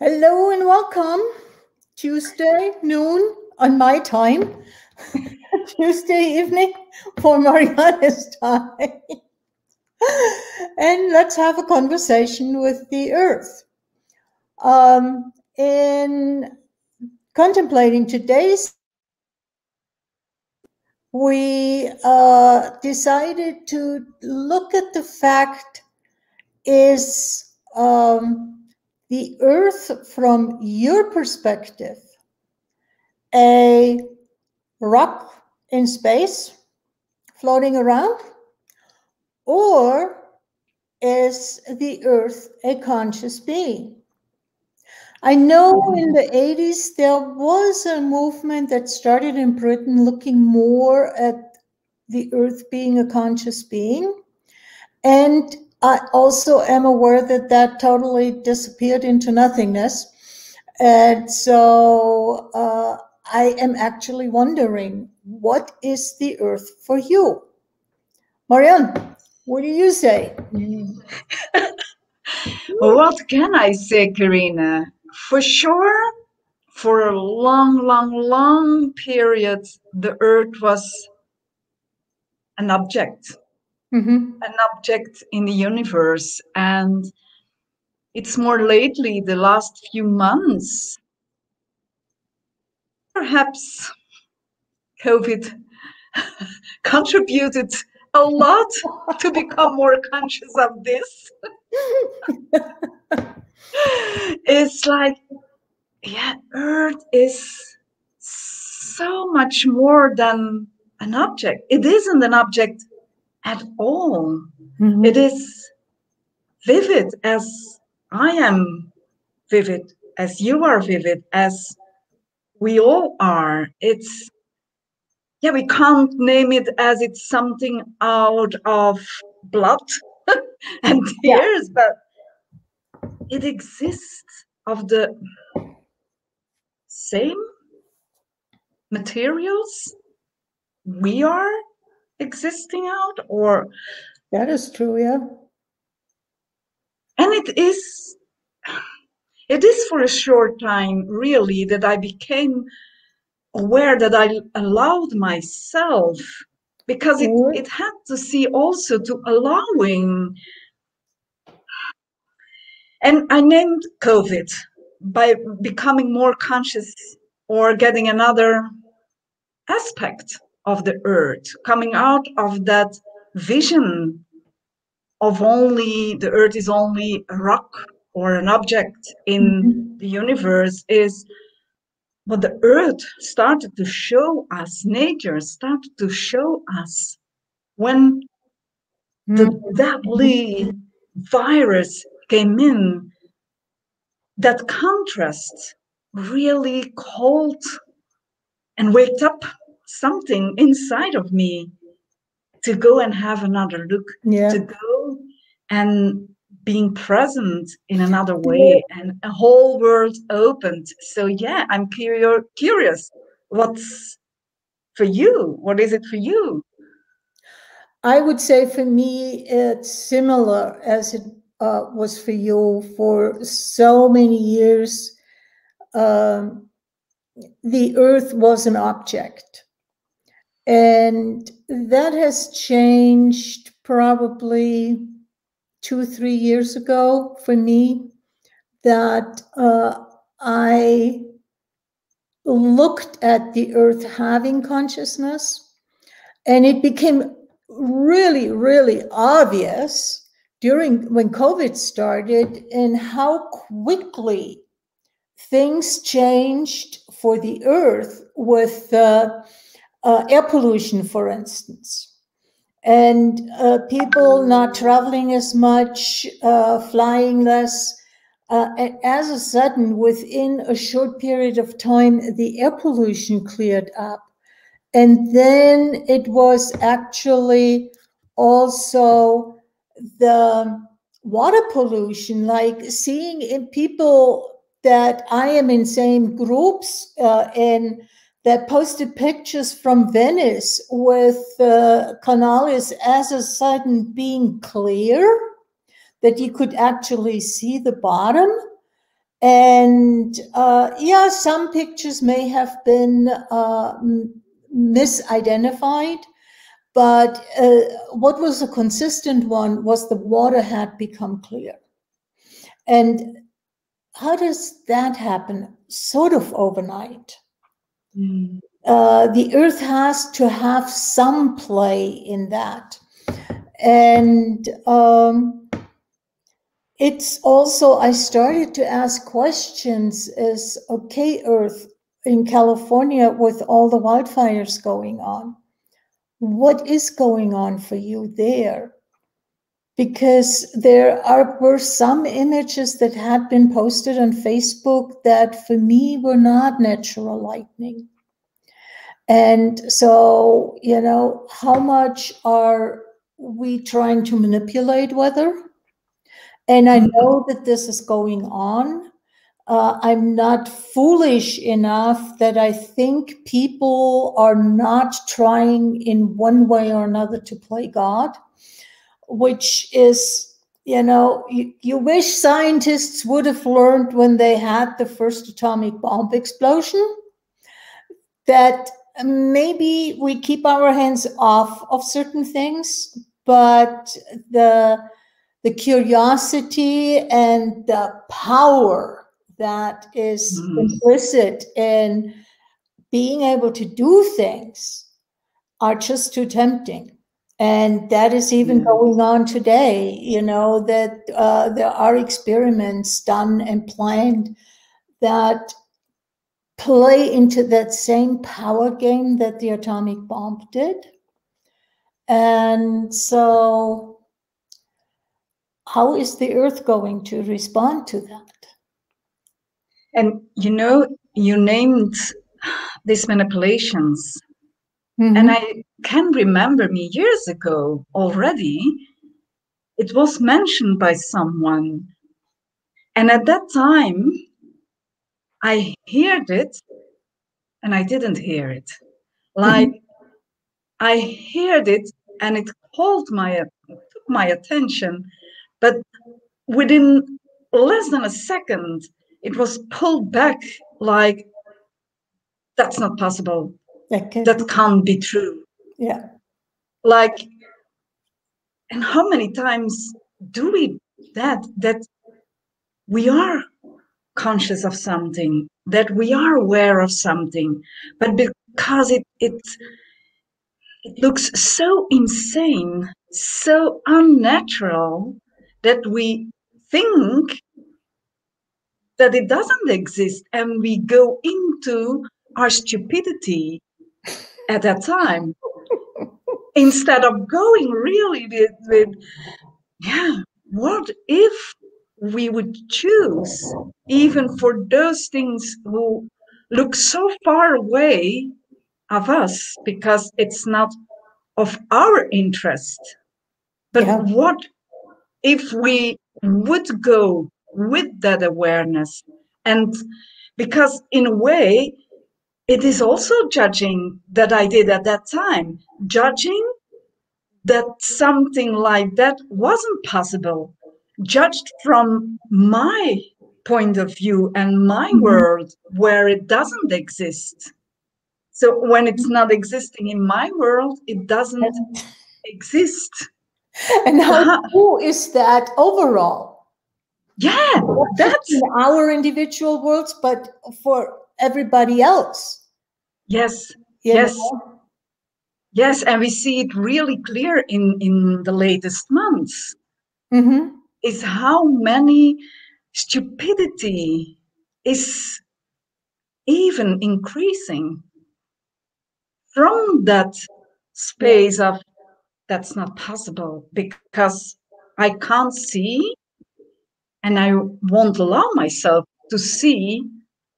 Hello and welcome. Tuesday noon on my time, Tuesday evening for Marianne's time. and let's have a conversation with the earth. Um, in contemplating today's, we uh, decided to look at the fact is um, the earth from your perspective a rock in space floating around or is the earth a conscious being? I know in the 80s there was a movement that started in britain looking more at the earth being a conscious being and I also am aware that that totally disappeared into nothingness. And so uh, I am actually wondering what is the earth for you? Marianne, what do you say? what can I say, Karina? For sure, for a long, long, long period, the earth was an object mm-hmm. an object in the universe. And it's more lately, the last few months, perhaps COVID contributed a lot to become more conscious of this. it's like, yeah, Earth is so much more than an object. It isn't an object at all. Mm-hmm. It is vivid as I am vivid, as you are vivid, as we all are. It's, yeah, we can't name it as it's something out of blood and tears, yeah. but it exists of the same materials we are existing out or? That is true yeah. And it is it is for a short time really that i became aware that i allowed myself because it, mm-hmm. it had to see also to allowing. And i named covid by becoming more conscious or getting another aspect of the earth, coming out of that vision of only the earth is only a rock or an object in mm-hmm. the universe is what the earth started to show us, nature started to show us when mm-hmm. the deadly virus came in. That contrast really called and waked up something inside of me to go and have another look, yeah. to go and being present in another way yeah. and a whole world opened. So yeah, I'm curious curious what's for you? What is it for you? I would say for me, it's similar as it uh, was for you for so many years. Um, the earth was an object and that has changed probably two, or three years ago for me. That uh, I looked at the earth having consciousness, and it became really, really obvious during when COVID started and how quickly things changed for the earth with uh, uh, air pollution, for instance, and uh, people not traveling as much, uh, flying less. Uh, as a sudden, within a short period of time, the air pollution cleared up. And then it was actually also the water pollution, like seeing in people that I am in same groups uh, in that posted pictures from Venice with uh, as a sudden being clear, that you could actually see the bottom. And uh, yeah, some pictures may have been uh, misidentified, but uh, what was a consistent one was the water had become clear. And how does that happen? Sort of overnight. Uh, the earth has to have some play in that. And um, it's also, I started to ask questions is okay, Earth in California with all the wildfires going on, what is going on for you there? Because there are were some images that had been posted on Facebook that for me were not natural lightning. And so, you know, how much are we trying to manipulate weather? And I know that this is going on. Uh, I'm not foolish enough that I think people are not trying in one way or another to play God, which is, you know, you, you wish scientists would have learned when they had the first atomic bomb explosion that maybe we keep our hands off of certain things, but the the curiosity and the power that is mm. implicit in being able to do things are just too tempting and that is even mm. going on today you know that uh, there are experiments done and planned that play into that same power game that the atomic bomb did. And so, how is the Earth going to respond to that? And you know, you named these manipulations. Mm-hmm. And I can remember me years ago already, it was mentioned by someone. And at that time, I heard it and I didn't hear it. Like mm-hmm. I heard it and it called my took my attention, but within less than a second, it was pulled back like that's not possible. Okay. That can't be true. Yeah. Like and how many times do we that that we are conscious of something, that we are aware of something, but because it it it looks so insane, so unnatural that we think that it doesn't exist and we go into our stupidity at that time instead of going really with, with yeah what if we would choose, even for those things who look so far away of us because it's not of our interest. But yeah. what if we would go with that awareness? And because, in a way, it is also judging that I did at that time, judging that something like that wasn't possible judged from my point of view and my mm-hmm. world where it doesn't exist. So when it's not existing in my world, it doesn't exist. And how cool is that overall? Yeah, that's in our individual worlds, but for everybody else. Yes, yes. Know? Yes, and we see it really clear in in the latest months. Mm-hmm is how many stupidity is even increasing from that space of that's not possible because I can't see and I won't allow myself to see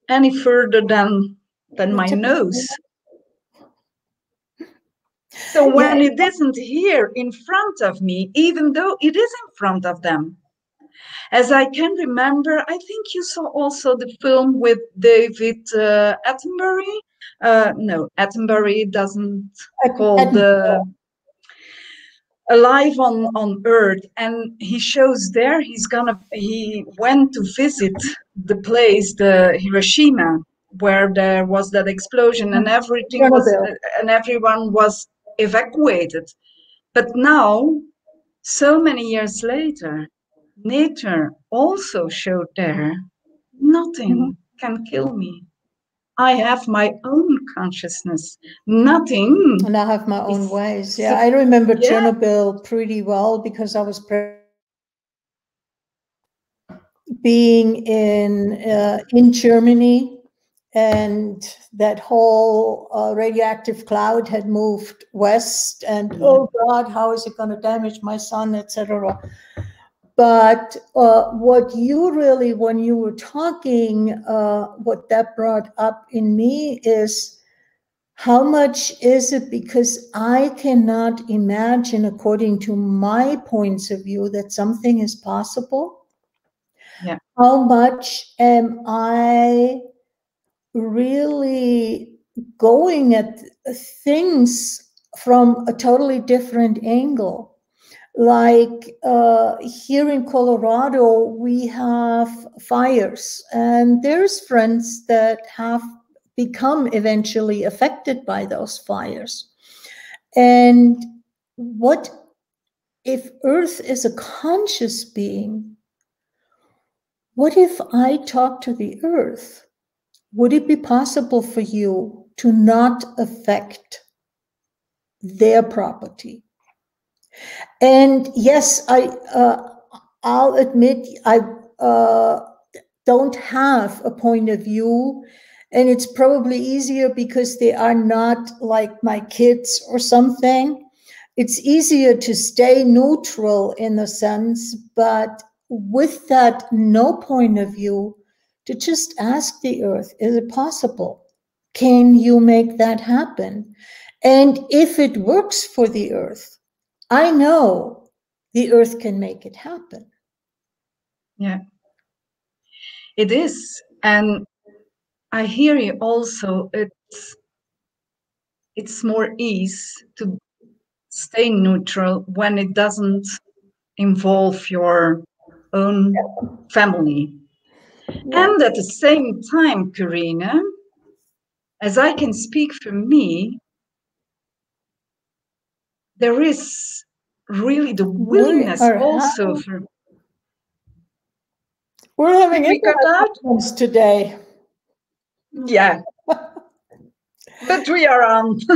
any further than than my nose. So when yeah. it isn't here in front of me, even though it is in front of them, as I can remember, I think you saw also the film with David uh, Attenborough. Uh, no, Attenborough doesn't call the. Alive on on earth and he shows there he's gonna he went to visit the place the hiroshima where there was that explosion and everything was and everyone was evacuated. But now so many years later nature also showed there nothing mm-hmm. can kill me I have my own consciousness. Nothing. And I have my own ways. Yeah, I remember yeah. Chernobyl pretty well because I was pre- being in uh, in Germany, and that whole uh, radioactive cloud had moved west. And mm-hmm. oh God, how is it going to damage my son, etc. But uh, what you really, when you were talking, uh, what that brought up in me is how much is it because I cannot imagine, according to my points of view, that something is possible? Yeah. How much am I really going at things from a totally different angle? Like uh, here in Colorado, we have fires, and there's friends that have become eventually affected by those fires. And what if Earth is a conscious being? What if I talk to the Earth? Would it be possible for you to not affect their property? And yes, I uh, I'll admit I uh, don't have a point of view, and it's probably easier because they are not like my kids or something. It's easier to stay neutral in a sense, but with that no point of view, to just ask the earth, is it possible? Can you make that happen? And if it works for the earth, I know the earth can make it happen. Yeah, it is. And I hear you also, it's it's more ease to stay neutral when it doesn't involve your own family. Yeah. And at the same time, Karina, as I can speak for me, there is really the willingness also having, for we're having problems today. Yeah. But we are on.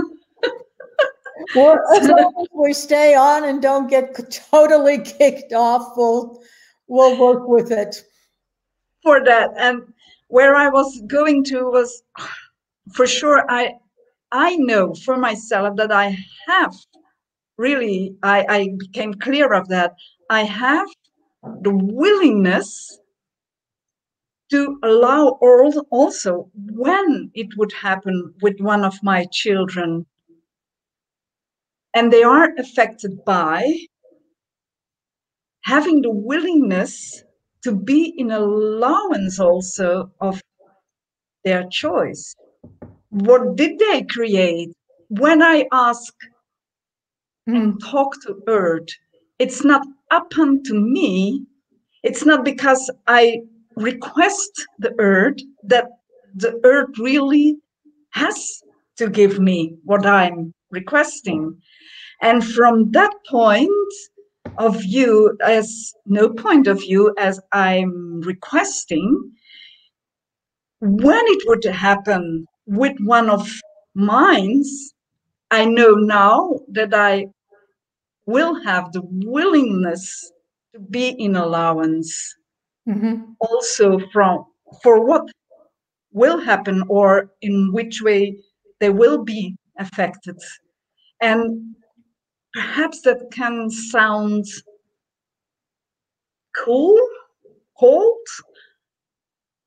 Well, as long as we stay on and don't get totally kicked off we'll we'll work with it. For that. And where i was going to was for sure i i know for myself that i have really I, I became clear of that. I have the willingness to allow all, also when it would happen with one of my children. And they are affected by having the willingness to be in allowance also of their choice. What did they create? When i ask and mm. talk to earth it's not up to me it's not because i request the earth that the earth really has to give me what i'm requesting and from that point of view as no point of view as i'm requesting when it would happen with one of mine's I know now that I will have the willingness to be in allowance mm-hmm. also from for what will happen or in which way they will be affected and perhaps that can sound cool cold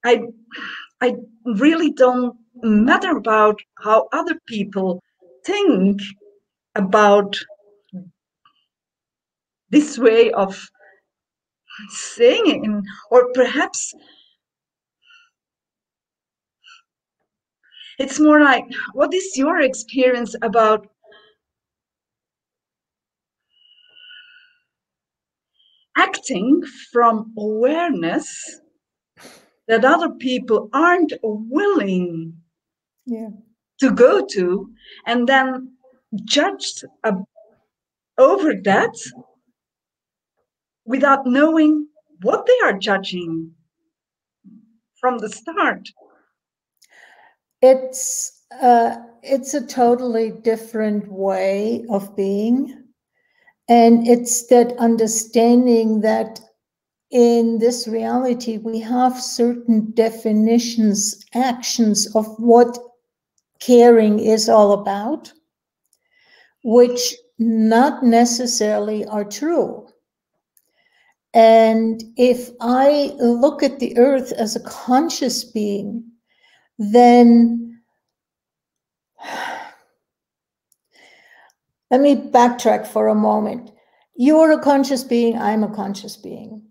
i i really don't matter about how other people think about this way of saying it, or perhaps it's more like what is your experience about acting from awareness that other people aren't willing yeah. to go to and then judged over that without knowing what they are judging from the start it's uh, it's a totally different way of being and it's that understanding that in this reality, we have certain definitions, actions of what caring is all about, which not necessarily are true. And if I look at the earth as a conscious being, then let me backtrack for a moment. You're a conscious being, I'm a conscious being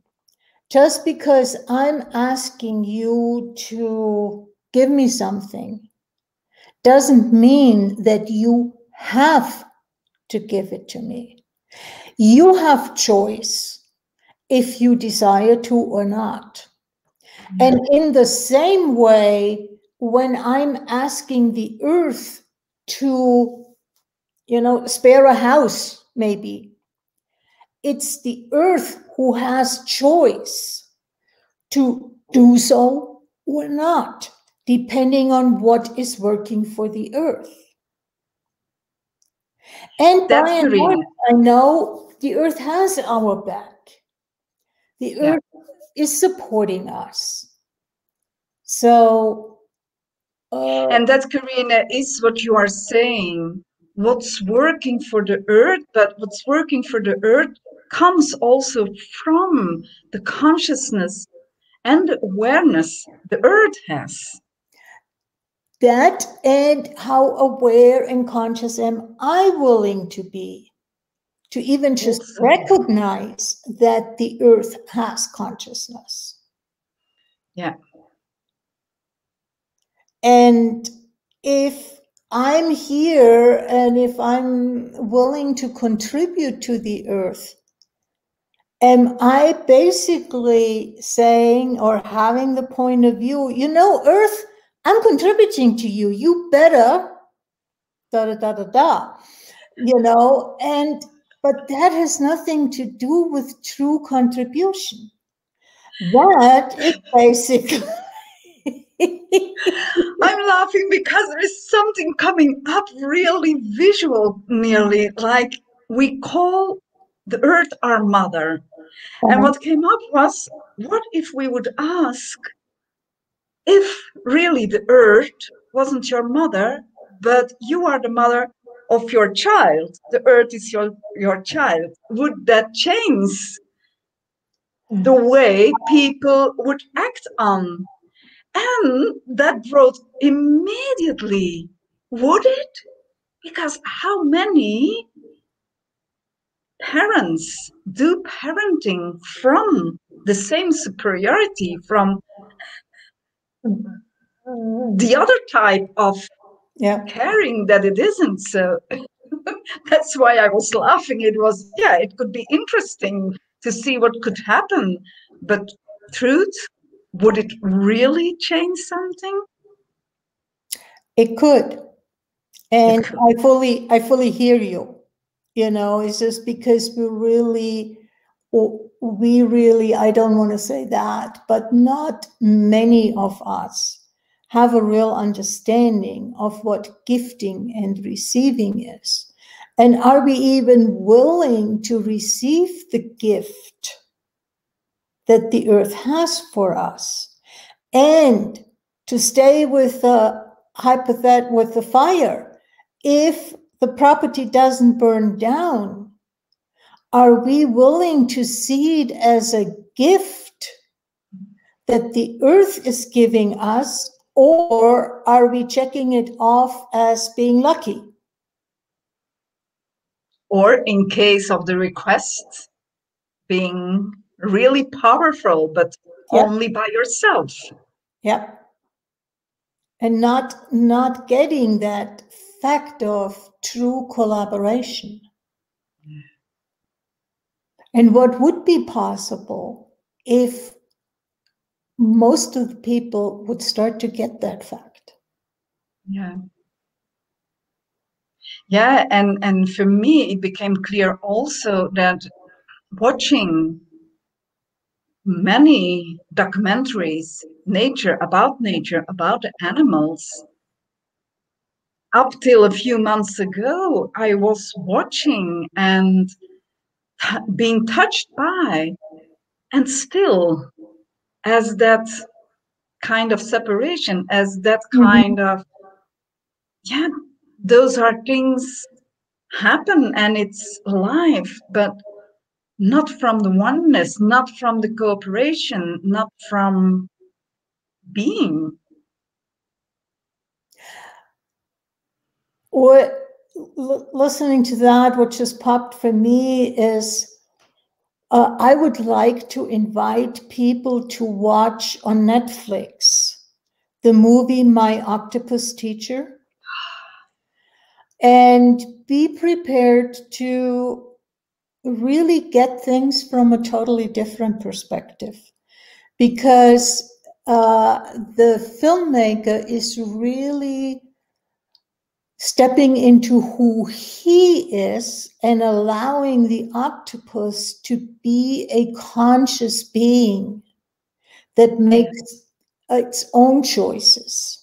just because I'm asking you to give me something doesn't mean that you have to give it to me. You have choice if you desire to or not. Mm-hmm. And in the same way, when I'm asking the earth to, you know, spare a house, maybe, it's the earth who has choice to do so or not, depending on what is working for the earth. And That's by and large, I know the earth has our back. The earth is supporting us. So, uh, and that, Karina, is what you are saying. What's working for the earth, but what's working for the earth comes also from the consciousness and the awareness the earth has. That and how aware and conscious am I willing to be to even just recognize that the earth has consciousness. Yeah. And if I'm here and if I'm willing to contribute to the earth, am I basically saying or having the point of view, you know, Earth, I'm contributing to you. You better da da da da da. You know, and but that has nothing to do with true contribution. That is basically I'm laughing because there is something coming up really visual, nearly like we call the earth our mother and uh-huh. what came up was what if we would ask if really the earth wasn't your mother, but you are the mother of your child, the earth is your, your child, would that change the way people would act on? And that brought immediately, would it? Because how many parents do parenting from the same superiority from the other type of yeah. caring that it isn't so. That's why i was laughing. It was yeah it could be interesting to see what could happen. But truth would it really change something? It could. And it could. i fully i fully hear you. You know it's just because we really we really i don't want to say that but not many of us have a real understanding of what gifting and receiving is. And are we even willing to receive the gift that the earth has for us? And to stay with the hypothet with the fire if the property doesn't burn down, are we willing to see it as a gift that the earth is giving us, or are we checking it off as being lucky? Or in case of the request, being really powerful, but yep. only by yourself. Yeah. And not not getting that fact of true collaboration. And what would be possible if most of the people would start to get that fact? Yeah. Yeah, and, and for me, it became clear also that watching many documentaries, nature, about nature, about animals, up till a few months ago, I was watching and being touched by, and still, as that kind of separation, as that mm-hmm. kind mm-hmm. of, yeah, those are things happen and it's life, but not from the oneness, not from the cooperation, not from being. What listening to that, what just popped for me is uh, I would like to invite people to watch on Netflix the movie My Octopus Teacher. And be prepared to really get things from a totally different perspective because uh, the filmmaker is really stepping into who he is and allowing the octopus to be a conscious being that makes its own choices.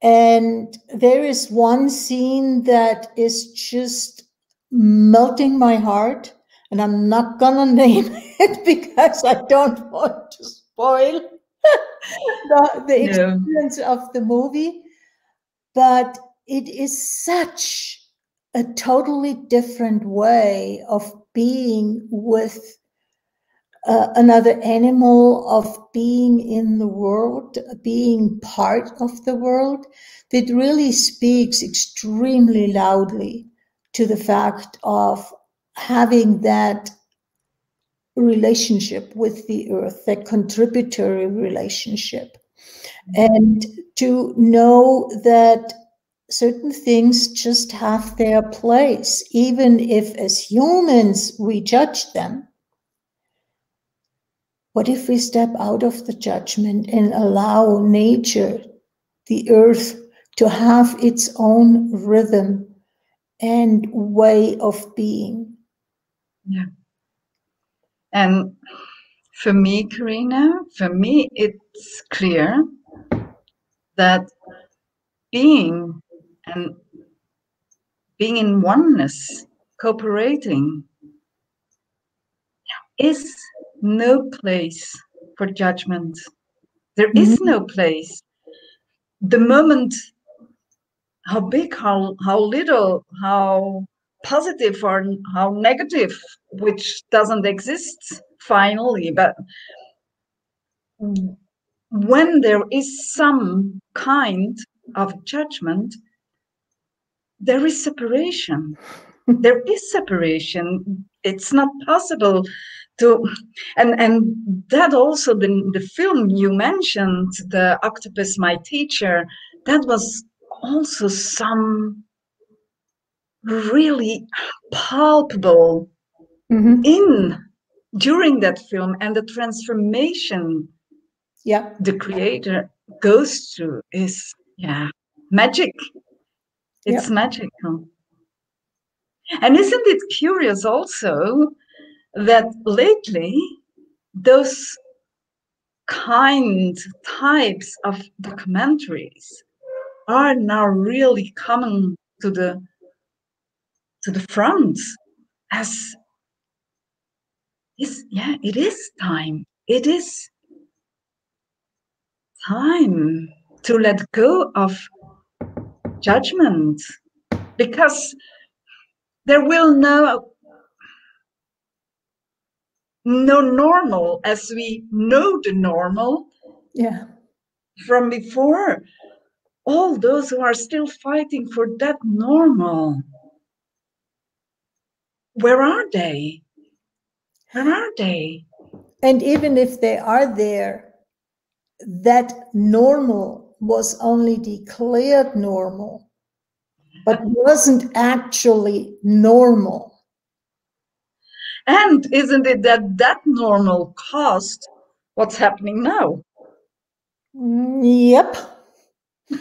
And there is one scene that is just melting my heart, and I'm not gonna name it because I don't want to spoil the, the experience no. of the movie. But it is such a totally different way of being with uh, another animal, of being in the world, being part of the world, that really speaks extremely loudly to the fact of having that relationship with the earth, that contributory relationship. And to know that certain things just have their place, even if as humans we judge them. What if we step out of the judgment and allow nature, the earth, to have its own rhythm and way of being? Yeah. And for me, Karina, for me, it's clear that being and being in oneness, cooperating, is no place for judgment. There mm-hmm. no place. The moment, how big, how, how little, how positive or how negative, which doesn't exist finally, but when there is some kind of judgment, there is separation. there is separation. It's not possible to, and and that also the the film you mentioned, the octopus, my teacher, that was also some really palpable mm-hmm. in during that film and the transformation yeah the creator goes through is yeah magic it's yep. magical. And isn't it curious also that lately those kind types of documentaries are now really coming to the to the front as is yeah it is time it is time to let go of judgment. Because there will no no normal as we know the normal. Yeah. From before all those who are still fighting for that normal where are they? Where are they? And even if they are there that normal was only declared normal, but wasn't actually normal. And isn't it that that normal caused what's happening now? Yep.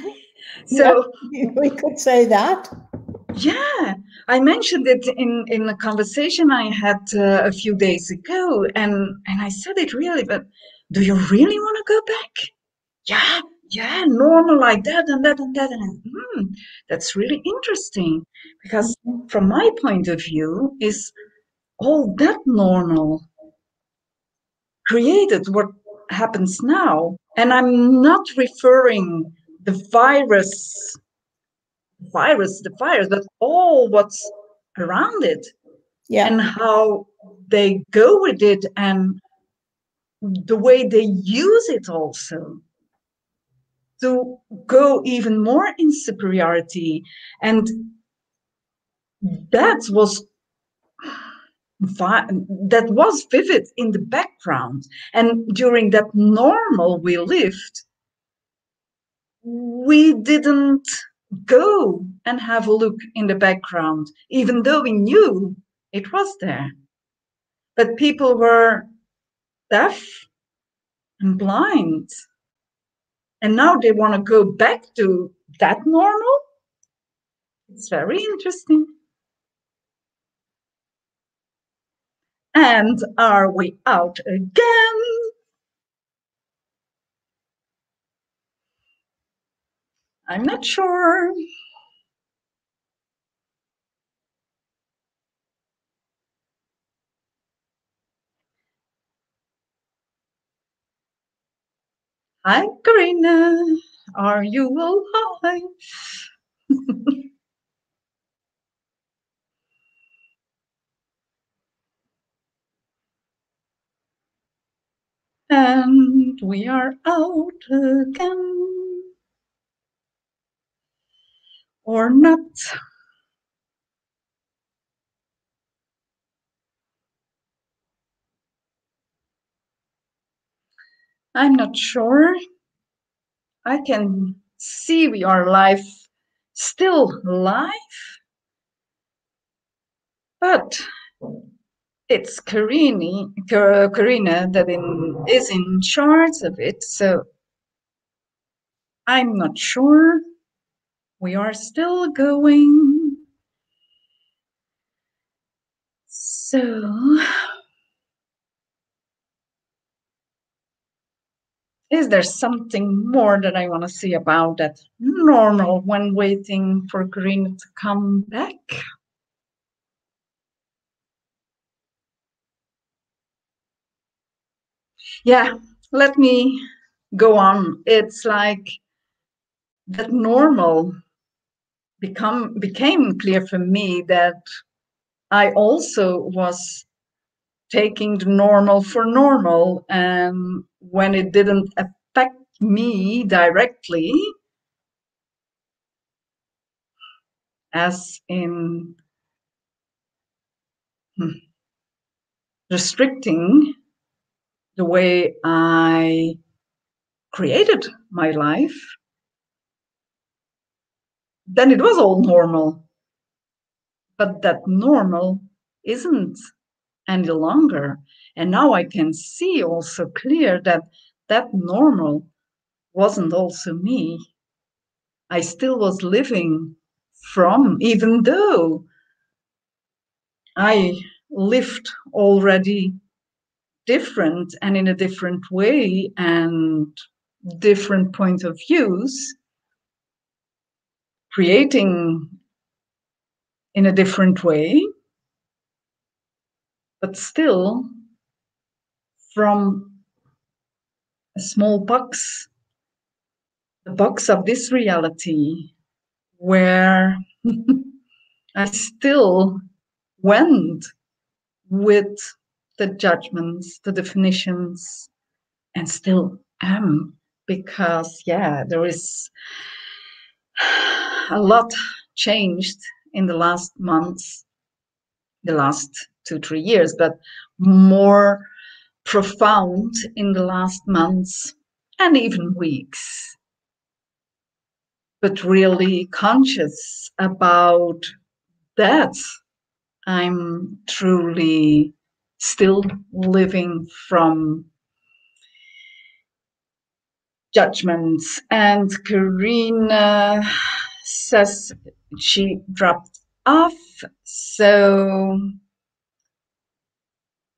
So yep. we could say that. Yeah, I mentioned it in in a conversation I had uh, a few days ago, and and I said it really, but do you really want to go back? Yeah, yeah, normal like that and that and that and hmm, that's really interesting because from my point of view, is all that normal created what happens now, and I'm not referring the virus virus, the virus, but all what's around it. Yeah. And how they go with it and the way they use it also to go even more in superiority. And that was that was vivid in the background. And during that normal we lived, we didn't go and have a look in the background, even though we knew it was there. But people were deaf and blind. And now they want to go back to that normal. It's very interesting. And are we out again? I'm not sure. Hi, Karina. Are you alive? and we are out again. or not. I'm not sure. I can see we are live, still live, but it's Karini, Karina that in, is in charge of it, so I'm not sure. We are still going. So, is there something more that I want to see about that normal when waiting for Green to come back? Yeah, let me go on. It's like that normal become became clear for me that I also was taking the normal for normal and when it didn't affect me directly as in hmm, restricting the way I created my life then it was all normal. But that normal isn't any longer. And now I can see also clear that that normal wasn't also me. I still was living from, even though I lived already different and in a different way and different point of views creating in a different way, but still from a small box, the box of this reality, where I still went with the judgments, the definitions, and still am because, yeah, there is a lot changed in the last months, the last two, three years, but more profound in the last months and even weeks. But really conscious about that, I'm truly still living from judgments. And Karina says she dropped off. So,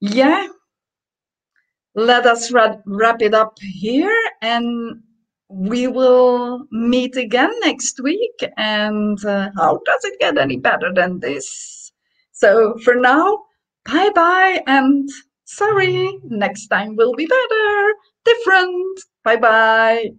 yeah, let us wrap it up here and we will meet again next week. And uh, how does it get any better than this? So for now, bye bye. And sorry, next time will be better, different. Bye bye.